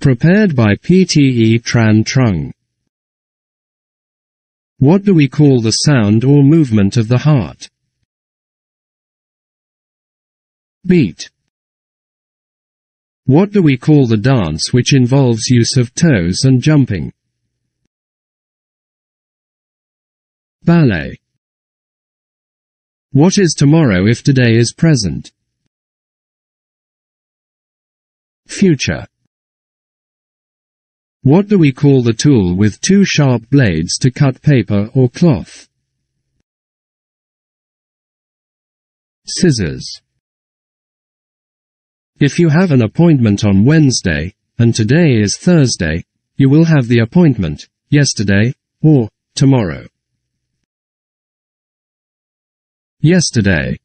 Prepared by PTE Tran Trung. What do we call the sound or movement of the heart? Beat. What do we call the dance which involves use of toes and jumping? Ballet. What is tomorrow if today is present? Future. What do we call the tool with two sharp blades to cut paper or cloth? Scissors. If you have an appointment on Wednesday, and today is Thursday, you will have the appointment, yesterday, or, tomorrow. Yesterday.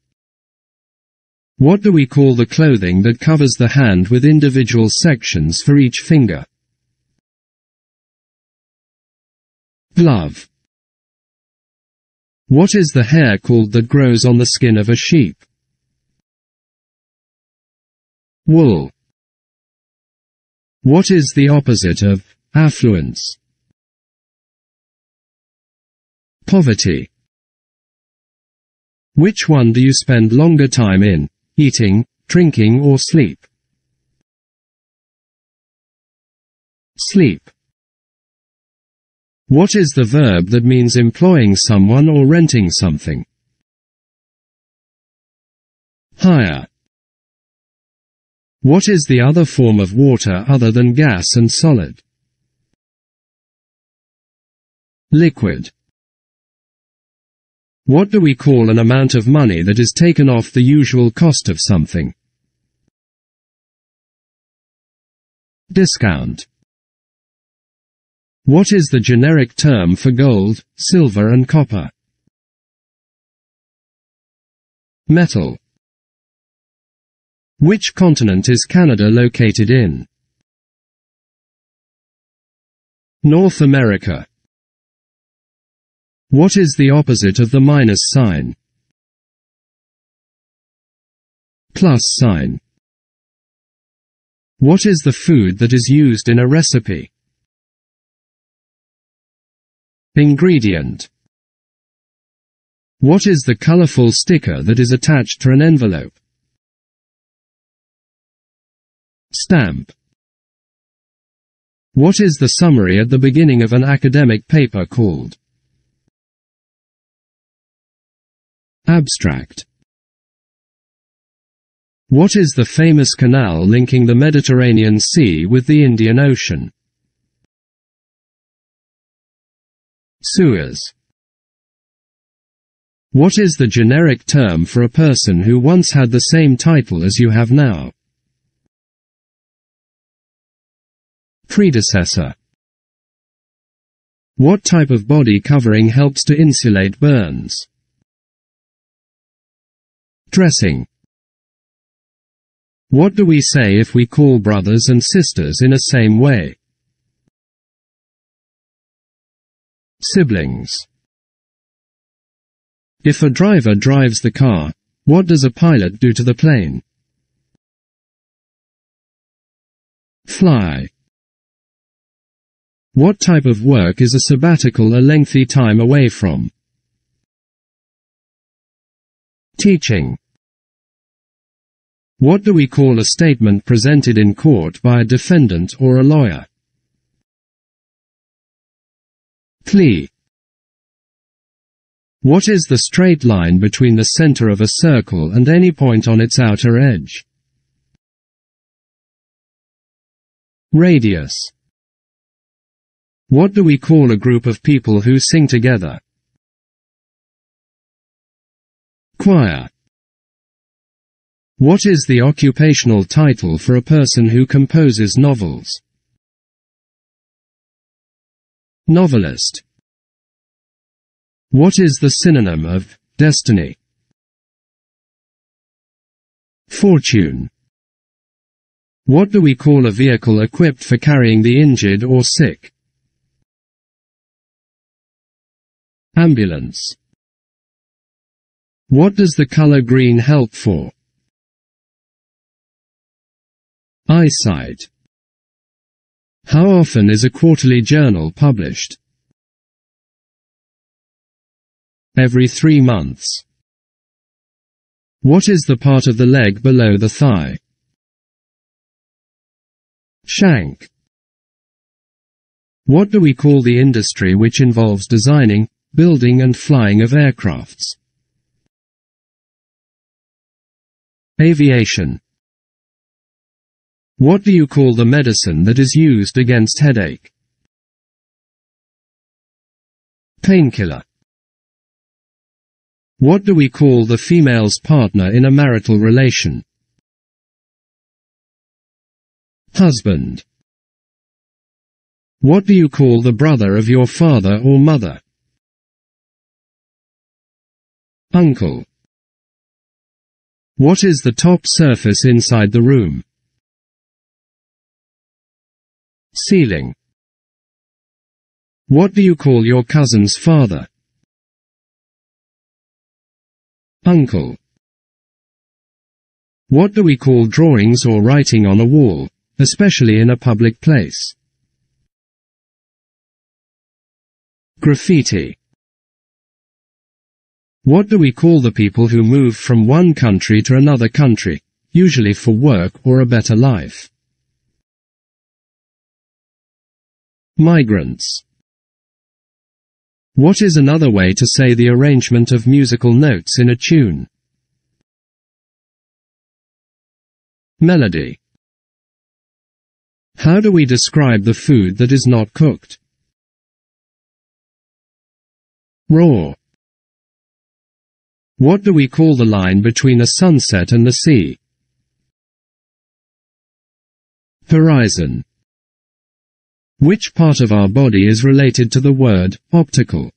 What do we call the clothing that covers the hand with individual sections for each finger? Glove. What is the hair called that grows on the skin of a sheep? Wool. What is the opposite of affluence? Poverty. Which one do you spend longer time in, eating, drinking or sleep? Sleep. What is the verb that means employing someone or renting something? Hire. What is the other form of water other than gas and solid? Liquid. What do we call an amount of money that is taken off the usual cost of something? Discount. What is the generic term for gold, silver and copper? Metal. Which continent is Canada located in? North America. What is the opposite of the minus sign? Plus sign. What is the food that is used in a recipe? Ingredient. What is the colorful sticker that is attached to an envelope? Stamp. What is the summary at the beginning of an academic paper called? Abstract. What is the famous canal linking the Mediterranean Sea with the Indian Ocean? Suez. What is the generic term for a person who once had the same title as you have now? Predecessor. What type of body covering helps to insulate burns? Dressing. What do we say if we call brothers and sisters in a same way? Siblings. If a driver drives the car, what does a pilot do to the plane? Fly. What type of work is a sabbatical a lengthy time away from? Teaching. What do we call a statement presented in court by a defendant or a lawyer? What is the straight line between the center of a circle and any point on its outer edge? Radius. What do we call a group of people who sing together? Choir. What is the occupational title for a person who composes novels? Novelist. What is the synonym of destiny? Fortune. What do we call a vehicle equipped for carrying the injured or sick? Ambulance. What does the color green help for? Eyesight. How often is a quarterly journal published? Every three months. What is the part of the leg below the thigh? Shank. What do we call the industry which involves designing, building and flying of aircrafts? Aviation. What do you call the medicine that is used against headache? Painkiller. What do we call the female's partner in a marital relation? Husband. What do you call the brother of your father or mother? Uncle. What is the top surface inside the room? Ceiling. What do you call your cousin's father? Uncle. What do we call drawings or writing on a wall, especially in a public place? Graffiti. What do we call the people who move from one country to another country, usually for work or a better life? Migrants. What is another way to say the arrangement of musical notes in a tune? Melody. How do we describe the food that is not cooked? Raw. What do we call the line between a sunset and the sea? Horizon. Which part of our body is related to the word optical?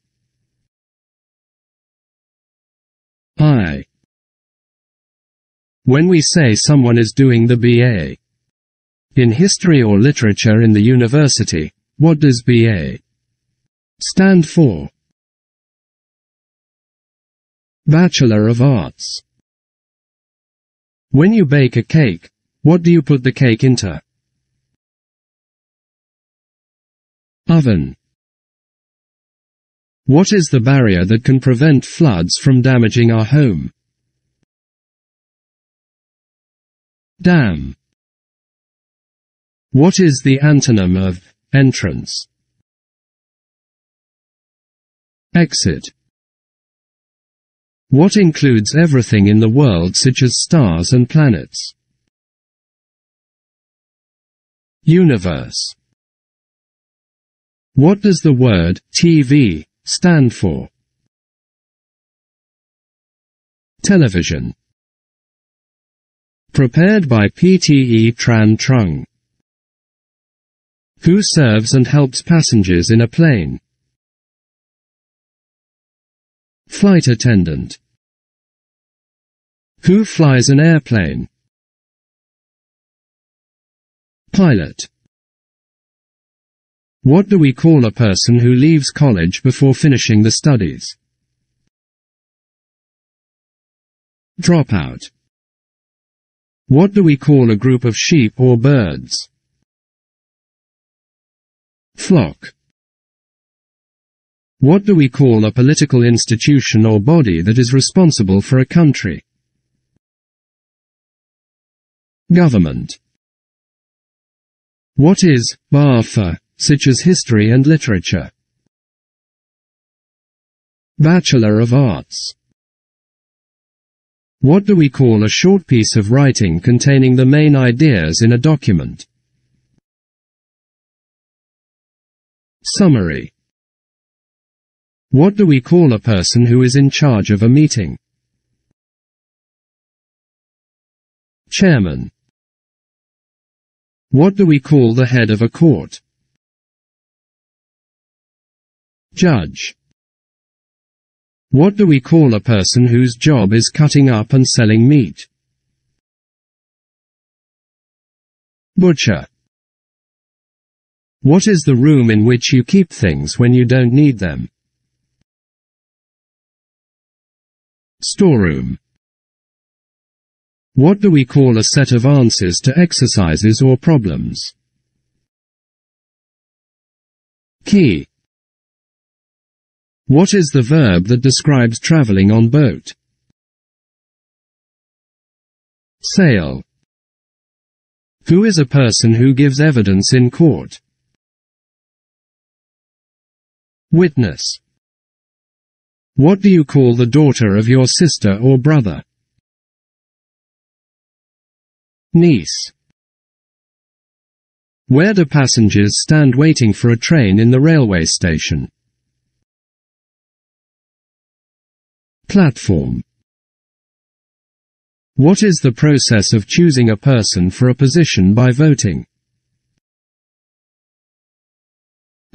Eye. When we say someone is doing the BA in history or literature in the university, what does BA stand for? Bachelor of Arts. When you bake a cake, what do you put the cake into? Oven. What is the barrier that can prevent floods from damaging our home? Dam. What is the antonym of entrance? Exit. What includes everything in the world such as stars and planets? Universe. What does the word TV stand for? Television. Prepared by PTE Tran Trung. Who serves and helps passengers in a plane? Flight attendant. Who flies an airplane? Pilot. What do we call a person who leaves college before finishing the studies? Dropout. What do we call a group of sheep or birds? Flock. What do we call a political institution or body that is responsible for a country? Government. What is BAFA? Such as history and literature. Bachelor of Arts. What do we call a short piece of writing containing the main ideas in a document? Summary. What do we call a person who is in charge of a meeting? Chairman. What do we call the head of a court? Judge. What do we call a person whose job is cutting up and selling meat? Butcher. What is the room in which you keep things when you don't need them? Storeroom. What do we call a set of answers to exercises or problems? Key. What is the verb that describes traveling on boat? Sail. Who is a person who gives evidence in court? Witness. What do you call the daughter of your sister or brother? Niece. Where do passengers stand waiting for a train in the railway station? Platform. What is the process of choosing a person for a position by voting?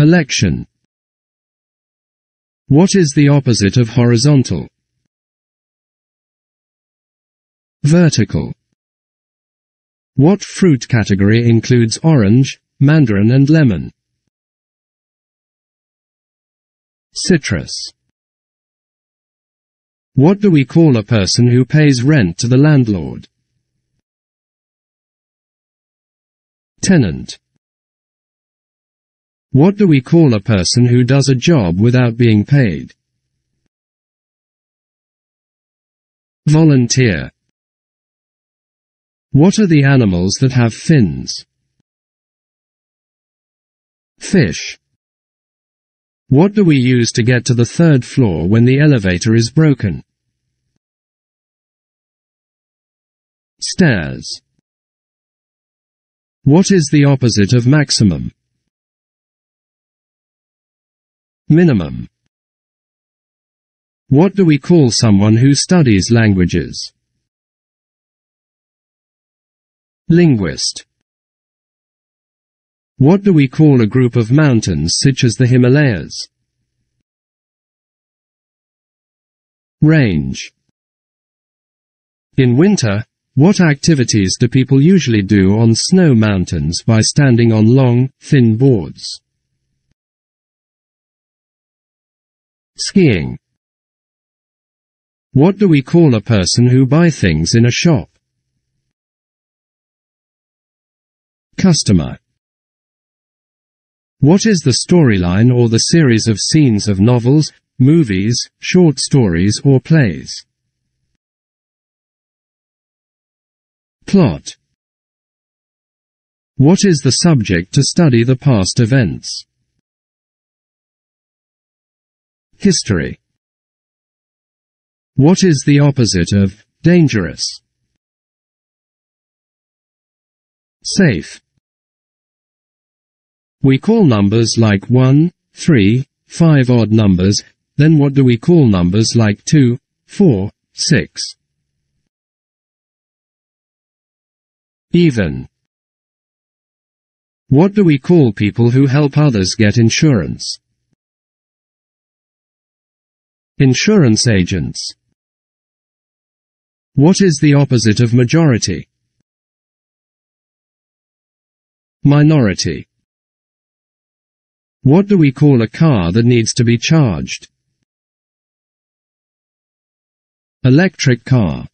Election. What is the opposite of horizontal? Vertical. What fruit category includes orange, mandarin and lemon? Citrus. What do we call a person who pays rent to the landlord? Tenant. What do we call a person who does a job without being paid? Volunteer. What are the animals that have fins? Fish. What do we use to get to the third floor when the elevator is broken? Stairs. What is the opposite of maximum? Minimum. What do we call someone who studies languages? Linguist. What do we call a group of mountains such as the Himalayas? Range. In winter, what activities do people usually do on snow mountains by standing on long, thin boards? Skiing. What do we call a person who buy things in a shop? Customer. What is the storyline or the series of scenes of novels, movies, short stories or plays? Plot. What is the subject to study the past events? History. What is the opposite of dangerous? Safe. We call numbers like 1, 3, 5 odd numbers, then what do we call numbers like 2, 4, 6? Even. What do we call people who help others get insurance? Insurance agents. What is the opposite of majority? Minority. What do we call a car that needs to be charged? Electric car.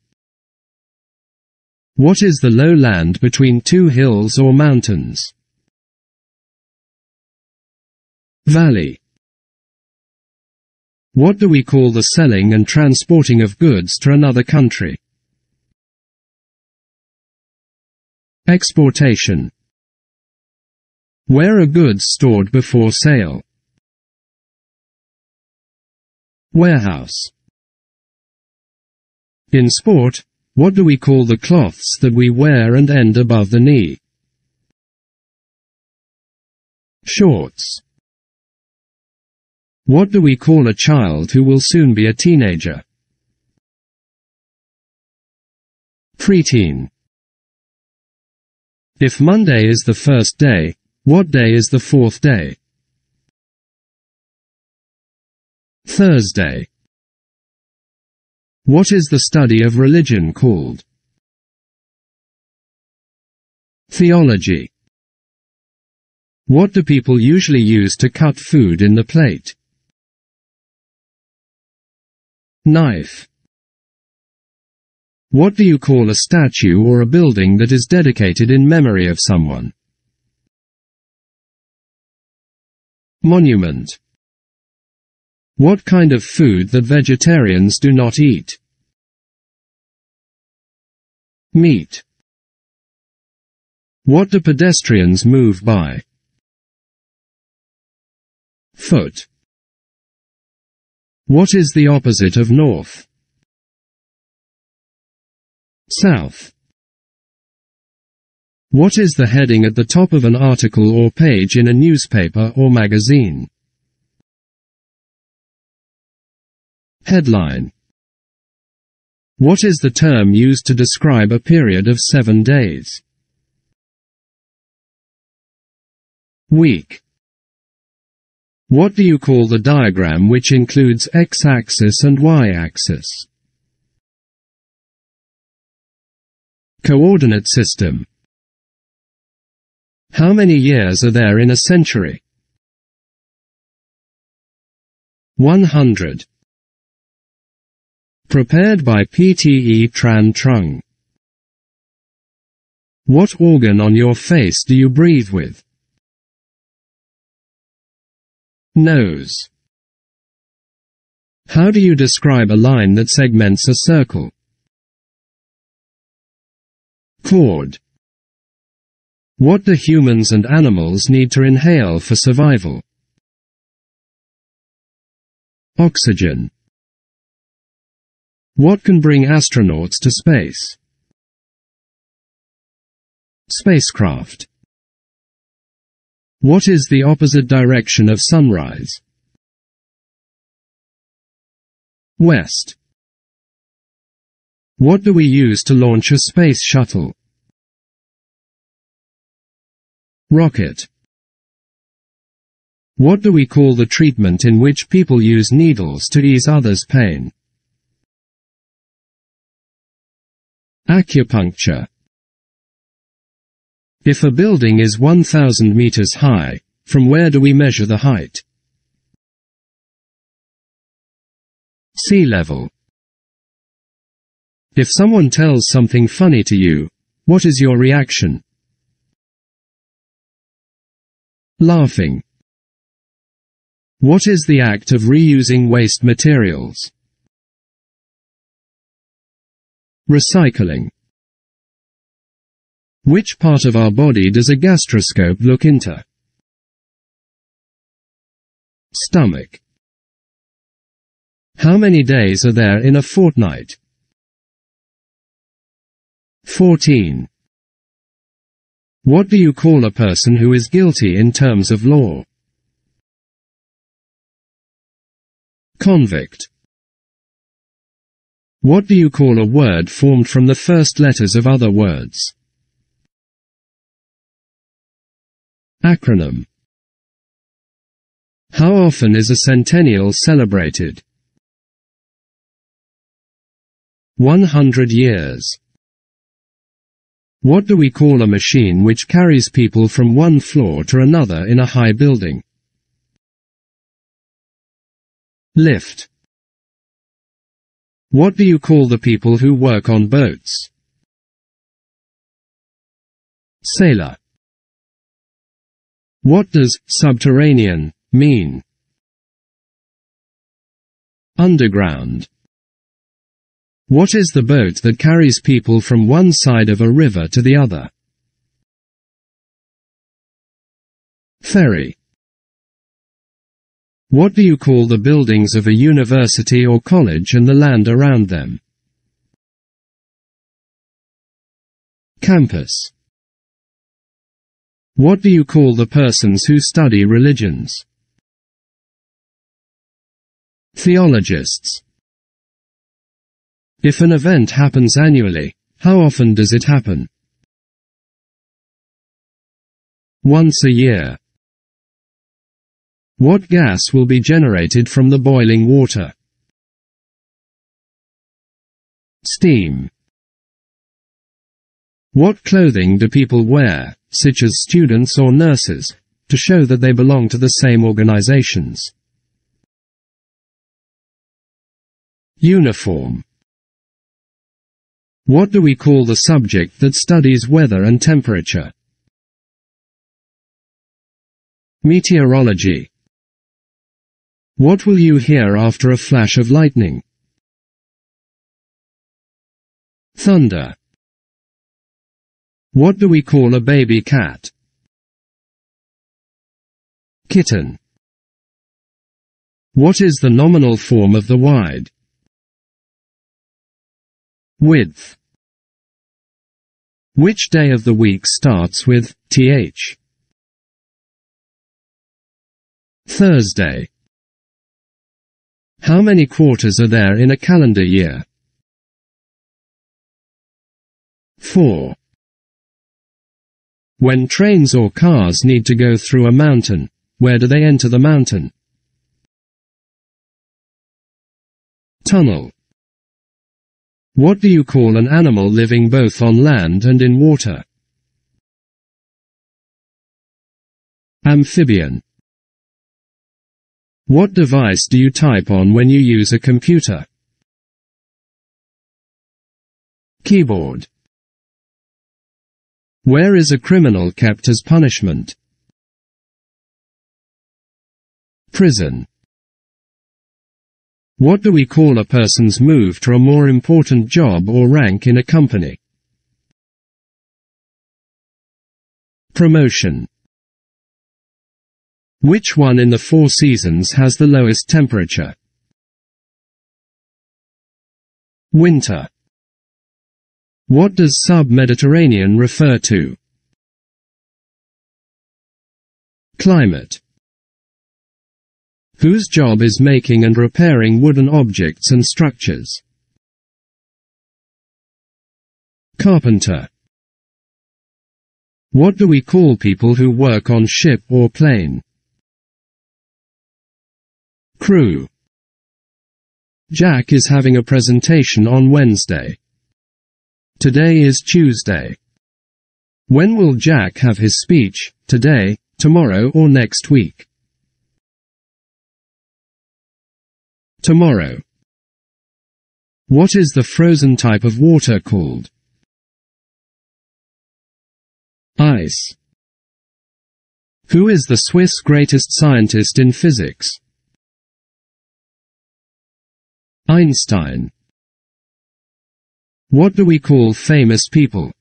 What is the low land between two hills or mountains? Valley. What do we call the selling and transporting of goods to another country? Exportation. Where are goods stored before sale? Warehouse. In sport, what do we call the cloths that we wear and end above the knee? Shorts. What do we call a child who will soon be a teenager? Preteen. If Monday is the first day, what day is the fourth day? Thursday. What is the study of religion called? Theology. What do people usually use to cut food in the plate? Knife. What do you call a statue or a building that is dedicated in memory of someone? Monument. What kind of food that vegetarians do not eat? Meat. What do pedestrians move by? Foot. What is the opposite of north? South. What is the heading at the top of an article or page in a newspaper or magazine? Headline. What is the term used to describe a period of seven days? Week. What do you call the diagram which includes x-axis and y-axis? Coordinate system. How many years are there in a century? 100. Prepared by PTE Tran Trung. What organ on your face do you breathe with? Nose. How do you describe a line that segments a circle? Chord. What do humans and animals need to inhale for survival? Oxygen. What can bring astronauts to space? Spacecraft. What is the opposite direction of sunrise? West. What do we use to launch a space shuttle? Rocket. What do we call the treatment in which people use needles to ease others' pain? Acupuncture. If a building is 1000 meters high, from where do we measure the height? Sea level. If someone tells something funny to you, what is your reaction? Laughing. What is the act of reusing waste materials? Recycling. Which part of our body does a gastroscope look into? Stomach. How many days are there in a fortnight? 14. What do you call a person who is guilty in terms of law? Convict. What do you call a word formed from the first letters of other words? Acronym. How often is a centennial celebrated? 100 years. What do we call a machine which carries people from one floor to another in a high building? Lift. What do you call the people who work on boats? Sailor. What does subterranean mean? Underground. What is the boat that carries people from one side of a river to the other? Ferry. What do you call the buildings of a university or college and the land around them? Campus. What do you call the persons who study religions? Theologists. If an event happens annually, how often does it happen? Once a year. What gas will be generated from the boiling water? Steam. What clothing do people wear, such as students or nurses, to show that they belong to the same organizations? Uniform. What do we call the subject that studies weather and temperature? Meteorology. What will you hear after a flash of lightning? Thunder. What do we call a baby cat? Kitten. What is the nominal form of the wide? Width. Which day of the week starts with th? Thursday. How many quarters are there in a calendar year? 4. When trains or cars need to go through a mountain, where do they enter the mountain? Tunnel. What do you call an animal living both on land and in water? Amphibian. What device do you type on when you use a computer? Keyboard. Where is a criminal kept as punishment? Prison. What do we call a person's move to a more important job or rank in a company? Promotion. Which one in the four seasons has the lowest temperature? Winter. What does sub-Mediterranean refer to? Climate. Whose job is making and repairing wooden objects and structures? Carpenter. What do we call people who work on ship or plane? Crew. Jack is having a presentation on Wednesday. Today is Tuesday. When will Jack have his speech, today, tomorrow or next week? Tomorrow. What is the frozen type of water called? Ice. Who is the Swiss greatest scientist in physics? Einstein. What do we call famous people?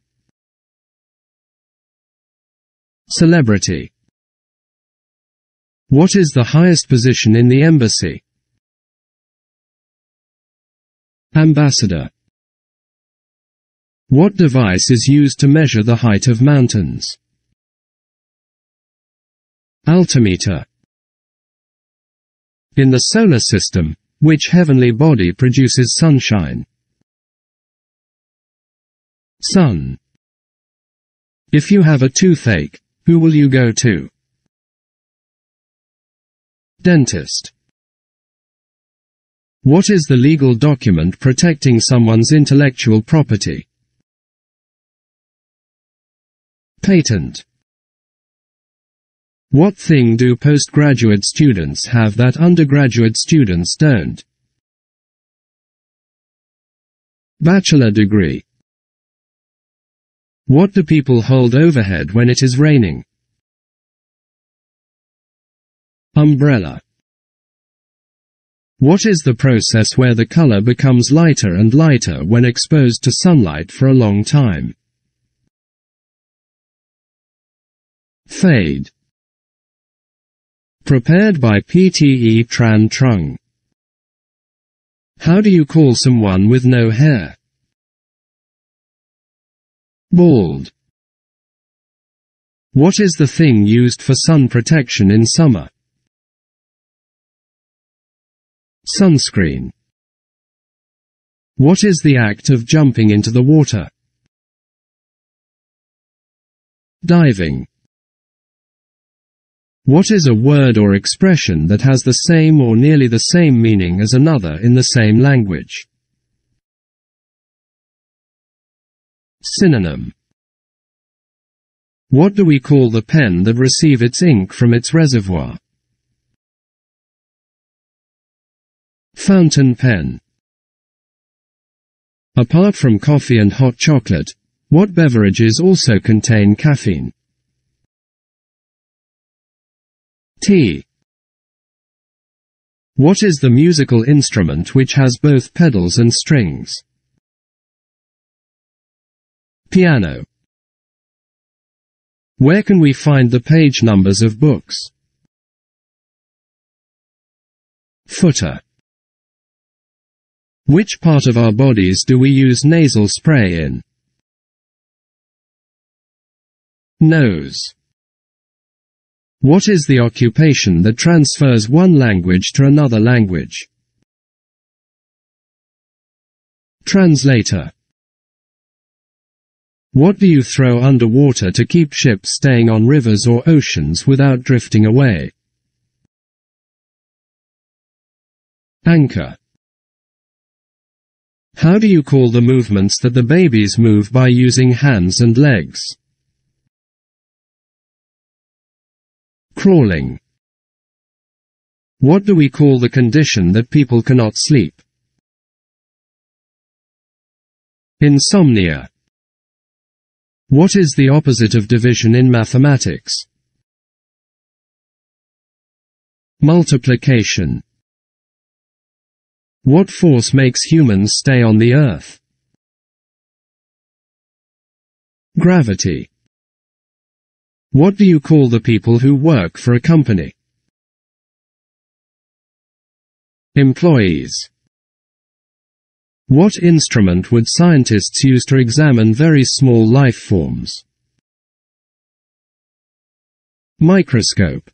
Celebrity. What is the highest position in the embassy? Ambassador. What device is used to measure the height of mountains? Altimeter. In the solar system, which heavenly body produces sunshine? Sun. If you have a toothache, who will you go to? Dentist. What is the legal document protecting someone's intellectual property? Patent. What thing do postgraduate students have that undergraduate students don't? Bachelor degree. What do people hold overhead when it is raining? Umbrella. What is the process where the color becomes lighter and lighter when exposed to sunlight for a long time? Fade. Prepared by PTE Tran Trung. How do you call someone with no hair? Bald. What is the thing used for sun protection in summer? Sunscreen. What is the act of jumping into the water? Diving. What is a word or expression that has the same or nearly the same meaning as another in the same language? Synonym. What do we call the pen that receive its ink from its reservoir? Fountain pen. Apart from coffee and hot chocolate, what beverages also contain caffeine? Tea. What is the musical instrument which has both pedals and strings? Piano. Where can we find the page numbers of books? Footer. Which part of our bodies do we use nasal spray in? Nose. What is the occupation that transfers one language to another language? Translator. What do you throw underwater to keep ships staying on rivers or oceans without drifting away? Anchor. How do you call the movements that the babies move by using hands and legs? Crawling. What do we call the condition that people cannot sleep? Insomnia. What is the opposite of division in mathematics? Multiplication. What force makes humans stay on the earth? Gravity. What do you call the people who work for a company? Employees. What instrument would scientists use to examine very small life forms? Microscope.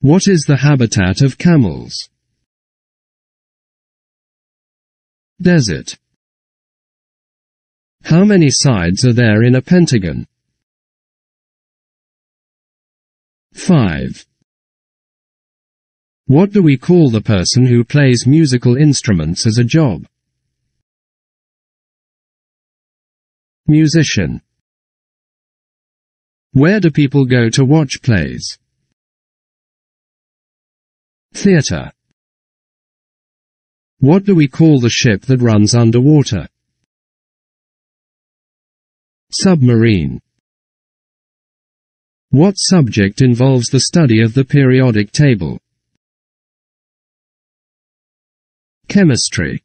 What is the habitat of camels? Desert. How many sides are there in a pentagon? 5. What do we call the person who plays musical instruments as a job? Musician. Where do people go to watch plays? Theatre. What do we call the ship that runs underwater? Submarine. What subject involves the study of the periodic table? Chemistry.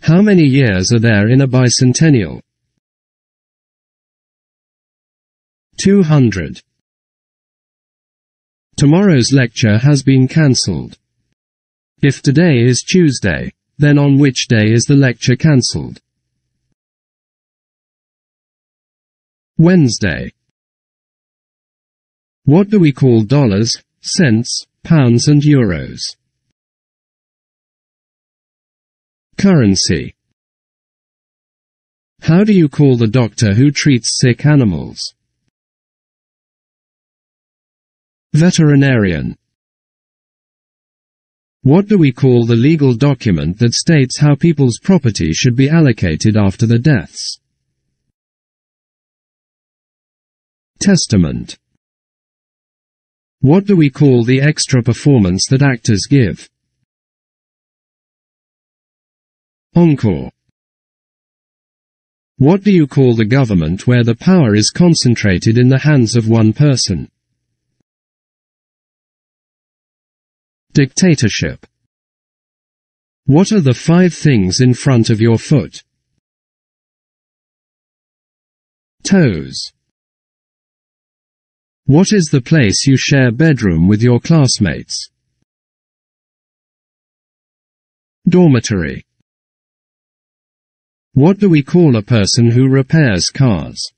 How many years are there in a bicentennial? 200. Tomorrow's lecture has been cancelled. If today is Tuesday, then on which day is the lecture cancelled? Wednesday. What do we call dollars, cents, pounds and euros? Currency. How do you call the doctor who treats sick animals? Veterinarian. What do we call the legal document that states how people's property should be allocated after the deaths? Testament. What do we call the extra performance that actors give? Encore. What do you call the government where the power is concentrated in the hands of one person? Dictatorship. What are the five things in front of your foot? Toes. What is the place you share bedroom with your classmates? Dormitory. What do we call a person who repairs cars?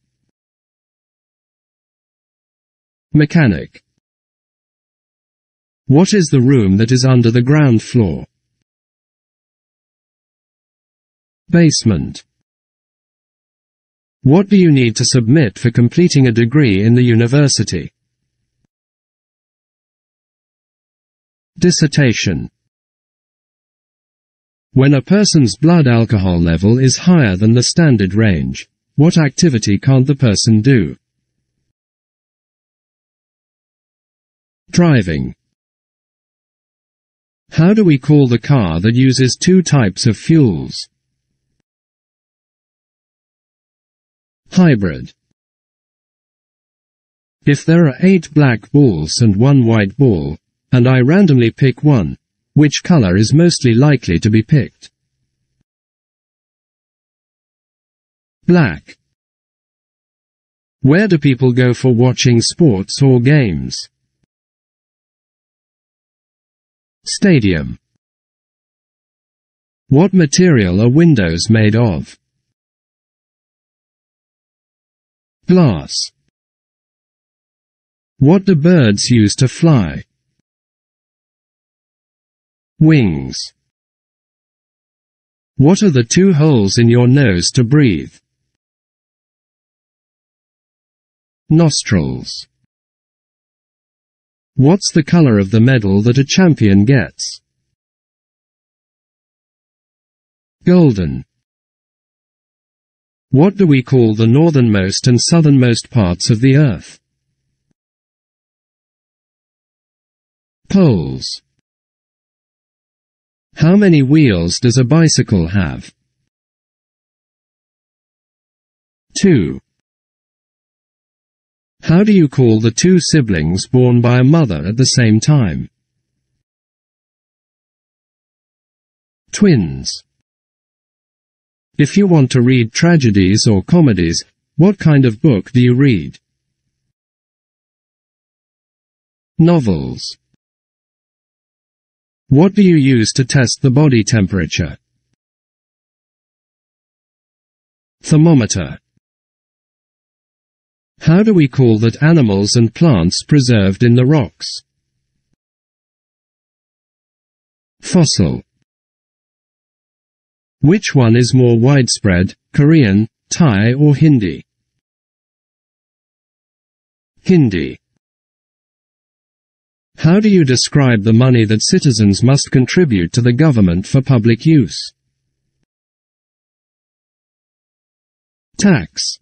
Mechanic. What is the room that is under the ground floor? Basement. What do you need to submit for completing a degree in the university? Dissertation When a person's blood alcohol level is higher than the standard range, what activity can't the person do? Driving How do we call the car that uses two types of fuels? Hybrid. If there are eight black balls and one white ball, and I randomly pick one. Which color is mostly likely to be picked? Black. Where do people go for watching sports or games? Stadium. What material are windows made of? Glass. What do birds use to fly? Wings. What are the two holes in your nose to breathe? Nostrils. What's the color of the medal that a champion gets? Golden. What do we call the northernmost and southernmost parts of the earth? Poles. How many wheels does a bicycle have? 2. How do you call the two siblings born by a mother at the same time? Twins. If you want to read tragedies or comedies, what kind of book do you read? Novels. What do you use to test the body temperature? Thermometer. How do we call that animals and plants preserved in the rocks? Fossil. Which one is more widespread, Korean, Thai or Hindi? Hindi. How do you describe the money that citizens must contribute to the government for public use? Tax.